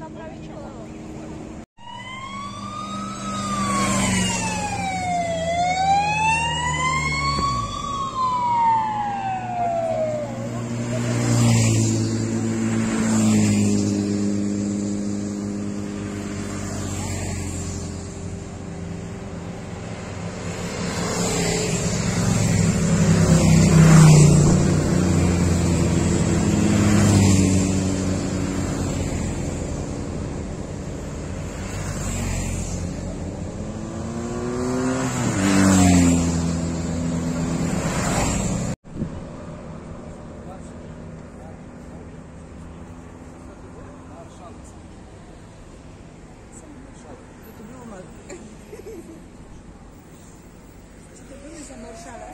Направить человека? 都下来。